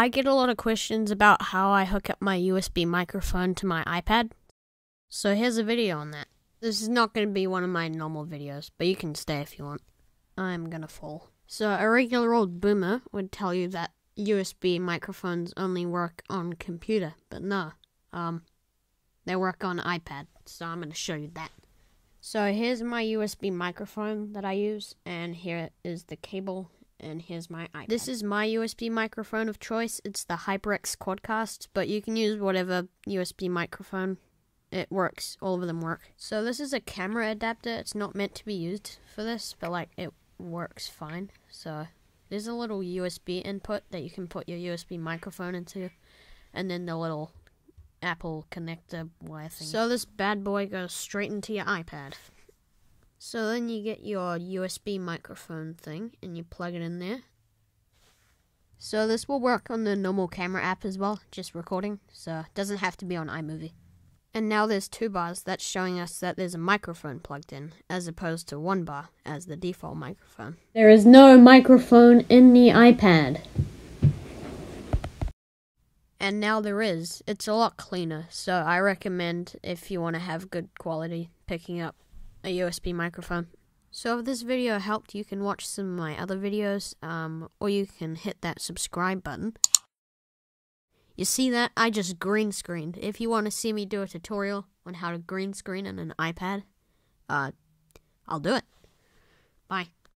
I get a lot of questions about how I hook up my USB microphone to my iPad. So here's a video on that. This is not going to be one of my normal videos, but you can stay if you want. I'm gonna fall. So a regular old boomer would tell you that USB microphones only work on computer, but no. Um, they work on iPad, so I'm gonna show you that. So here's my USB microphone that I use, and here is the cable, and here's my iPad. This is my USB microphone of choice. It's the HyperX Quadcast, but you can use whatever USB microphone. It works. All of them work. So this is a camera adapter. It's not meant to be used for this, but like it works fine. So there's a little USB input that you can put your USB microphone into, and then the little Apple connector wire thing. So this bad boy goes straight into your iPad. So then you get your USB microphone thing and you plug it in there. So this will work on the normal camera app as well, just recording, so it doesn't have to be on iMovie. And now there's two bars, that's showing us that there's a microphone plugged in, as opposed to one bar as the default microphone. There is no microphone in the iPad. And now there is. It's a lot cleaner, so I recommend if you want to have good quality picking up a USB microphone. So if this video helped, you can watch some of my other videos, um, or you can hit that subscribe button. You see that? I just green screened. If you want to see me do a tutorial on how to green screen on an iPad, uh, I'll do it. Bye.